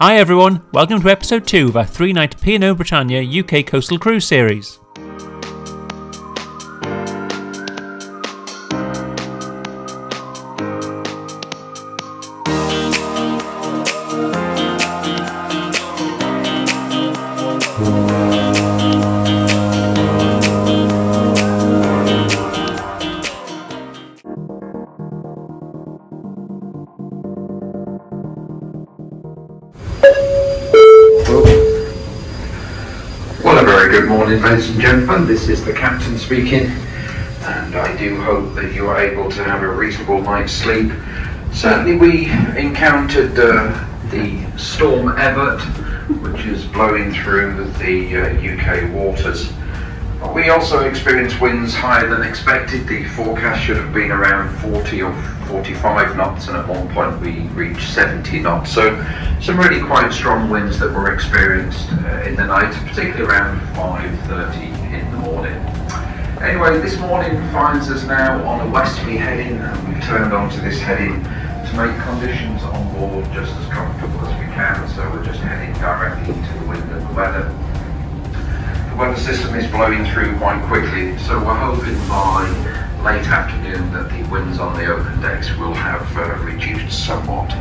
Hi everyone, welcome to episode 2 of our three night P&O Britannia UK Coastal Cruise series. Good morning, ladies and gentlemen. This is the captain speaking, and I do hope that you are able to have a reasonable night's sleep. Certainly, we encountered uh, the storm Evert, which is blowing through the uh, UK waters. We also experienced winds higher than expected. The forecast should have been around 40 or 45 knots, and at one point we reached 70 knots. So, some really quite strong winds that were experienced uh, in the night, particularly around 5:30 in the morning. Anyway, this morning finds us now on a westerly heading, and we've turned onto this heading to make conditions on board just as comfortable as we can. So we're just heading directly into the wind and the weather the weather system is blowing through quite quickly, so we're hoping by late afternoon that the winds on the open decks will have uh, reduced somewhat.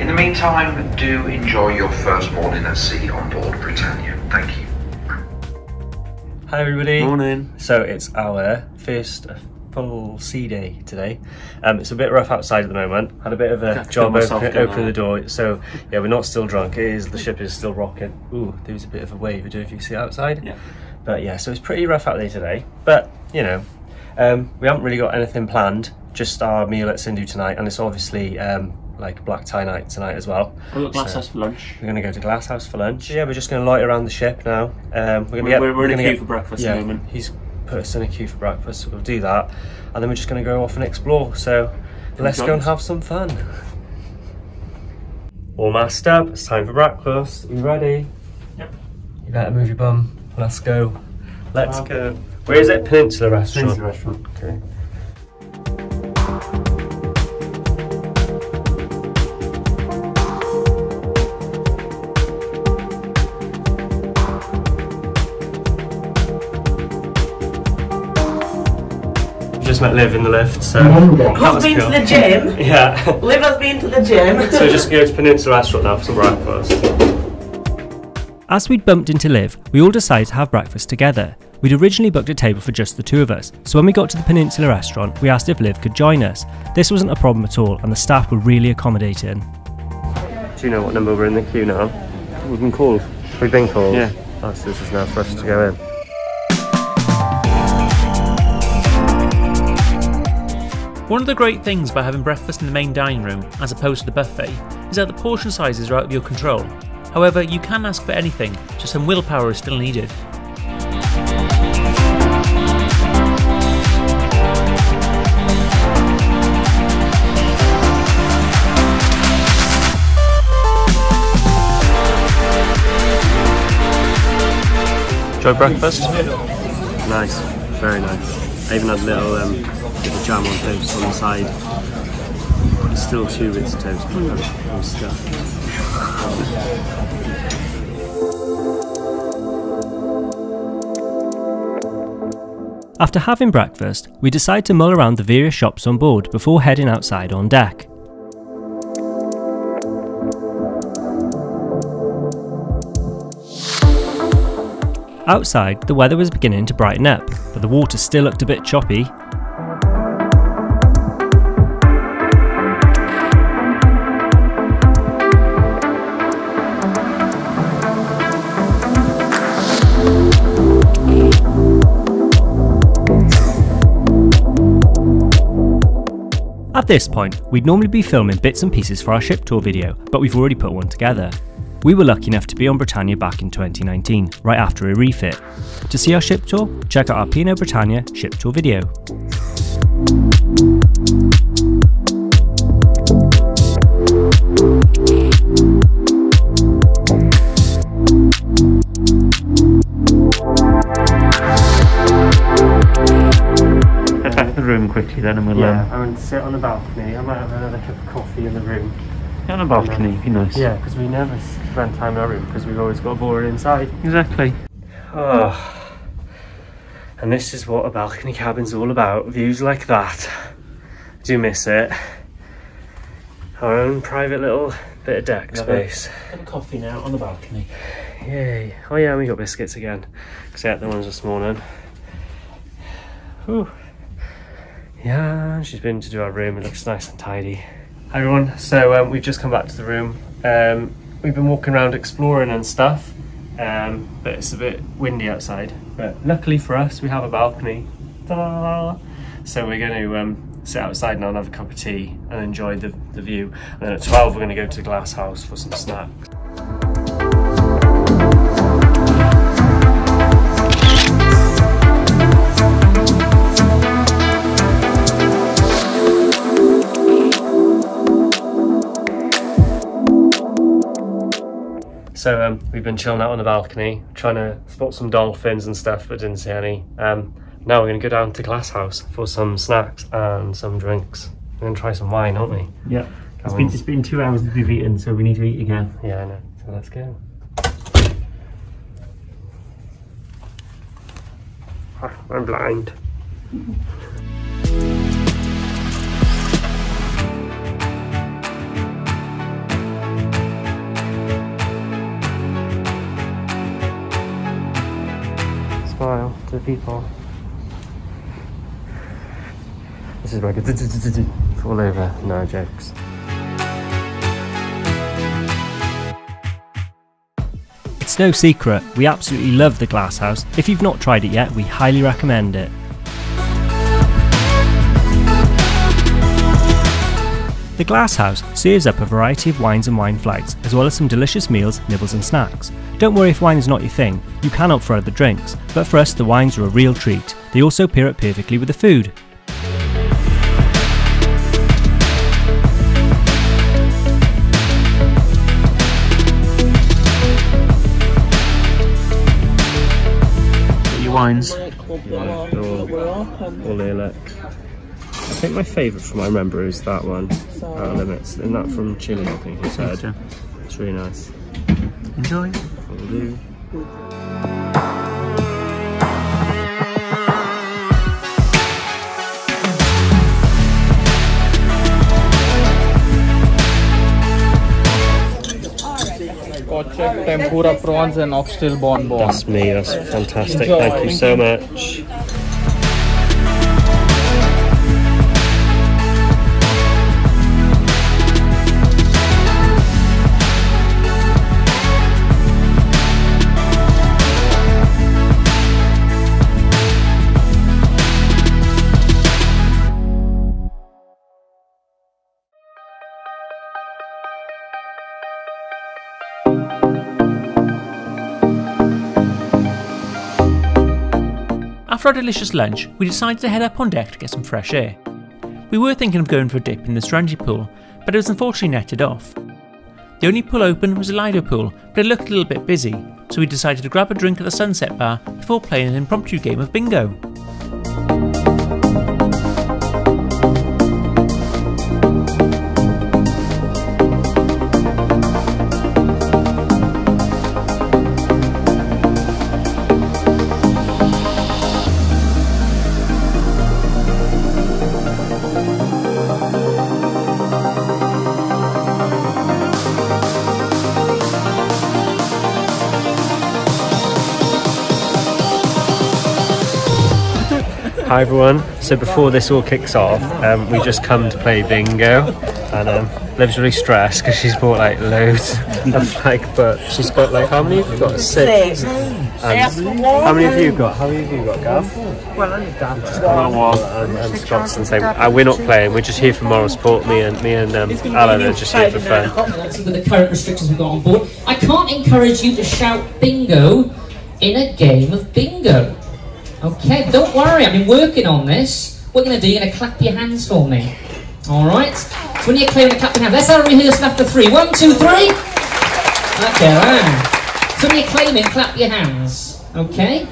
In the meantime, do enjoy your first morning at sea on board Britannia. Thank you. Hi everybody. Morning. So it's our first sea day today. Um, it's a bit rough outside at the moment. Had a bit of a job feel open, getting opening the door. So yeah, we're not still drunk. It is the ship is still rocking. Ooh, there was a bit of a wave. I don't know if you can see outside. Yeah. But yeah, so it's pretty rough out there today. But you know, um, we haven't really got anything planned. Just our meal at Sindhu tonight, and it's obviously um, like black tie night tonight as well. We've got glass So- house for lunch. We're gonna go to Glass House for lunch. Yeah, we're just gonna loiter around the ship now. Um, we're gonna We're- get. we're- we're in a gonna queue get- for breakfast yeah, at the moment. He's put us in a queue for breakfast, so we'll do that, and then we're just gonna go off and explore. So let's go and have some fun. All masked up. It's time for breakfast. Are you ready? Yep. You better move your bum. Let's go. Let's go. Where is it? Peninsula Restaurant. Peninsula Restaurant. Okay. Just met Liv in the lift, so that Who's was been cool. to the gym? Yeah. Liv has been to the gym. so we're just go to Peninsula Restaurant now for some breakfast. As we'd bumped into Liv, we all decided to have breakfast together. We'd originally booked a table for just the two of us, so when we got to the Peninsula restaurant, we asked if Liv could join us. This wasn't a problem at all, and the staff were really accommodating. Do you know what number we're in the queue now? We've been called. We've been called. Yeah. Oh, so this is now for us to go in. One of the great things about having breakfast in the main dining room, as opposed to the buffet, is that the portion sizes are out of your control. However, you can ask for anything, just some willpower is still needed. Enjoy breakfast? Nice, very nice. I even had a little um, bit of jam on toast on the side. It's still two bits of toast, but I'm, I'm. After having breakfast, we decide to mull around the various shops on board before heading outside on deck. Outside, the weather was beginning to brighten up, but the water still looked a bit choppy. At this point, we'd normally be filming bits and pieces for our ship tour video, but we've already put one together. We were lucky enough to be on Britannia back in 2019, right after a refit. To see our ship tour, check out our P&O Britannia ship tour video. Head back to the room quickly then and we'll Yeah, um, I'm going to sit on the balcony. I might have another cup of coffee in the room. On a balcony, be nice. Yeah, because we never spend time in our room because we've always got a bored inside. Exactly. Oh. And this is what a balcony cabin's all about. Views like that. I do miss it. Our own private little bit of deck Love it. space. Got a coffee now on the balcony. Yay. Oh yeah, we got biscuits again. Because I ate the ones this morning. Whew. Yeah, she's been to do our room. It looks nice and tidy. Hi everyone. So um, we've just come back to the room. Um, we've been walking around exploring and stuff. Um, but it's a bit windy outside. But luckily for us, we have a balcony. So we're going to um, sit outside now and have a cup of tea and enjoy the, the view. And then at 12, we're going to go to the glass house for some snacks. So um, we've been chilling out on the balcony, trying to spot some dolphins and stuff, but didn't see any. Um, now we're going to go down to Glass House for some snacks and some drinks. We're going to try some wine, aren't we? Yeah. It's Come been, it's been two hours since we've eaten, so we need to eat again. Yeah, I know. So let's go. Ah, I'm blind. the people. This is where I go fall over. No jokes. It's no secret, we absolutely love the Glass House. If you've not tried it yet, we highly recommend it. The Glass House serves up a variety of wines and wine flights, as well as some delicious meals, nibbles and snacks. Don't worry if wine is not your thing, you can opt for other drinks, but for us the wines are a real treat. They also pair up perfectly with the food. Your wines. Yeah, all, all lilac. I think my favourite from I remember is that one, Out of Limits. And that from Chile, I think you said. so. It's really nice. Enjoy. Will do. Tempura prawns and oxtail bonbon. That's me, that's fantastic. Thank you so much. After our delicious lunch, we decided to head up on deck to get some fresh air. We were thinking of going for a dip in the Strangie pool, but it was unfortunately netted off. The only pool open was a Lido pool, but it looked a little bit busy, so we decided to grab a drink at the Sunset Bar before playing an impromptu game of bingo. Hi everyone. So before this all kicks off, um, we just come to play bingo, and um, Liv's really stressed because she's bought like loads of like, but she's got like how many have you got? Six. And how many have you got? How many have you got, Gav? Well, only Dan. Got one. And, and Scott's and same. Uh, we're not playing. We're just here for moral sport. Me and me and um, Alan are just here for fun. Obviously, with the current restrictions we've got on board, I can't encourage you to shout bingo in a game of bingo. Okay, don't worry, I've been working on this. What you're going to do, you're going to clap your hands for me. Alright? So when you're clear, to clap your hands. Let's have a rehearsal after three. One, two, three. Okay, right. So when you're claiming, clap your hands. Okay?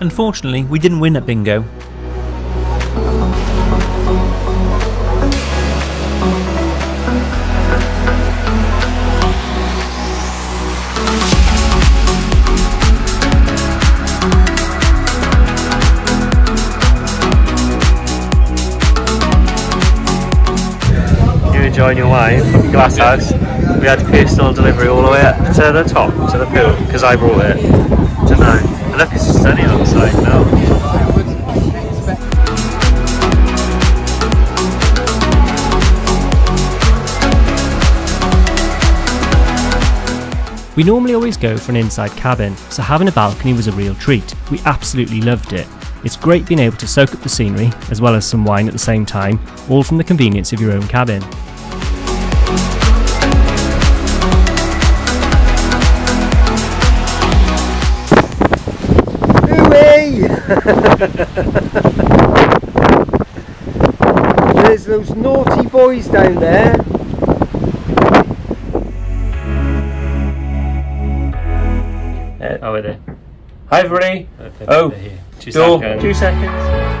Unfortunately, we didn't win at bingo. Enjoying your wine from Glass House. We had personal delivery all the way up to the top, to the pool, because I brought it tonight. And look, it's stunning outside now. We normally always go for an inside cabin, so having a balcony was a real treat. We absolutely loved it. It's great being able to soak up the scenery, as well as some wine at the same time, all from the convenience of your own cabin. There's those naughty boys down there. Uh, oh, we're there. Hi, everybody. Oh, two door. seconds. Two seconds.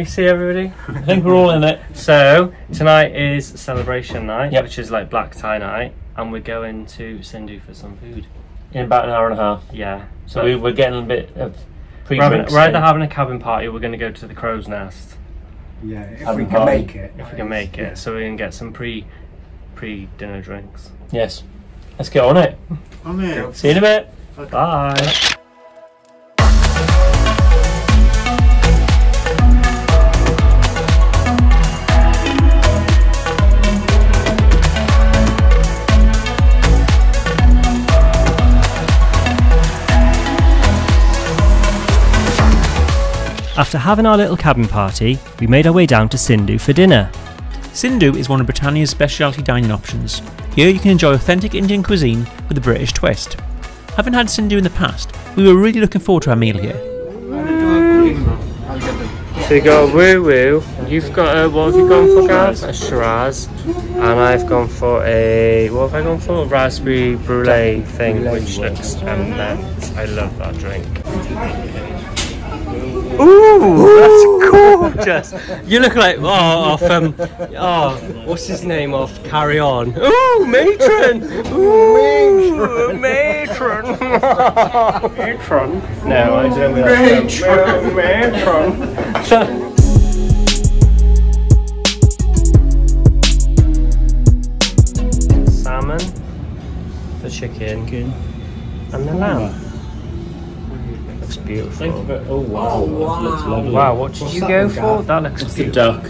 You see everybody? I think we're all in it. So tonight is celebration night, Yep. which is like black tie night, and we're going to Sindhu for some food. In about an hour and a half. Yeah. So we, we're getting a bit of pre we're, having, drinks. either having a cabin party, or we're going to go to the Crow's Nest Yeah, if Having we can party. make it. if we can make it. So we can get some pre pre dinner drinks. Yes. Let's get on it. I'm in. See you in a bit. Bye. After having our little cabin party, we made our way down to Sindhu for dinner. Sindhu is one of Britannia's specialty dining options. Here you can enjoy authentic Indian cuisine with a British twist. Having had Sindhu in the past, we were really looking forward to our meal here. So you got a woo woo. You've got a what have you gone for, guys? A Shiraz, and I've gone for a what have I gone for? A raspberry brulee thing, which looks immense. I love that drink. Ooh, that's gorgeous. You look like oh off um oh what's his name off Carry On. Ooh, matron. Ooh, matron. matron. No, I don't know. Matron. Matron. Salmon, the chicken, and the lamb. Looks beautiful. Oh wow. Oh, that looks lovely. Wow, what did you go for? That looks It's the duck.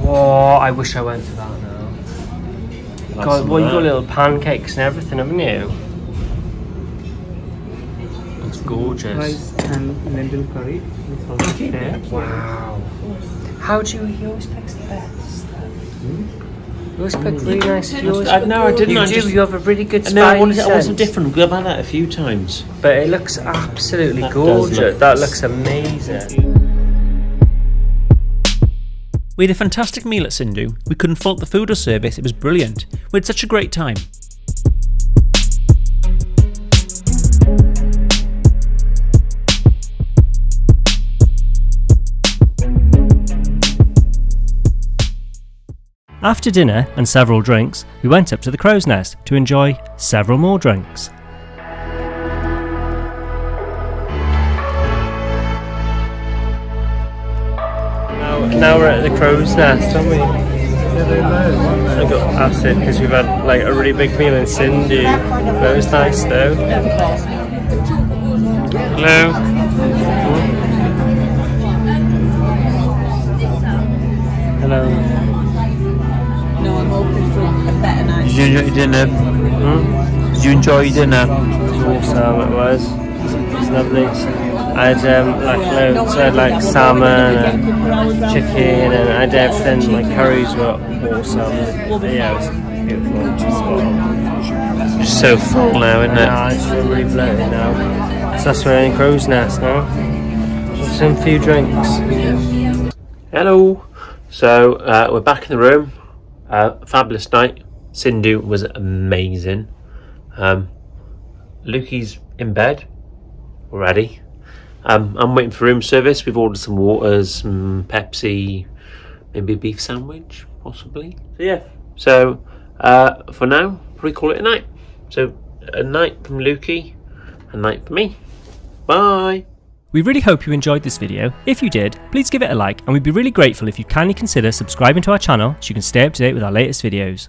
Whoa, I wish I went for that now. That's God, well, you got little pancakes and everything, haven't you? It's gorgeous. and lentil curry. Yeah. Wow. How do you, you always pick the best? You always pick really nice. You always, I- no, I didn't, You I do. just- you have a really good No, I wanted, spidey I want sense. some different. I've had that a few times. But it looks absolutely That gorgeous. look- that looks amazing. We had a fantastic meal at Sindhu. We couldn't fault the food or service, it was brilliant. We had such a great time. After dinner and several drinks, we went up to the crow's nest to enjoy several more drinks. Now, now we're at the crow's nest, aren't we? I got acid because we've had like a really big meal in Sindhu. But it was nice though. Hello. Hello. Did you enjoy your dinner? Hmm? Did you enjoy your dinner? Awesome it was. It's lovely. I had um, like loads. I had like salmon and chicken, and I had everything. My curries were awesome. Yeah, it was beautiful. Just so full now, isn't it? Yeah, I just feel really bloated now. So that's where in Crow's Nest now. Just some few drinks. Hello. So uh, we're back in the room. Uh, fabulous night. Sindhu was amazing. Um, Lukey's in bed already. Um, I'm waiting for room service. We've ordered some waters, some Pepsi, maybe a beef sandwich, possibly. So yeah. So uh, for now, we call it a night. So a night from Lukey, a night for me. Bye. We really hope you enjoyed this video. If you did, please give it a like and we'd be really grateful if you kindly consider subscribing to our channel so you can stay up to date with our latest videos.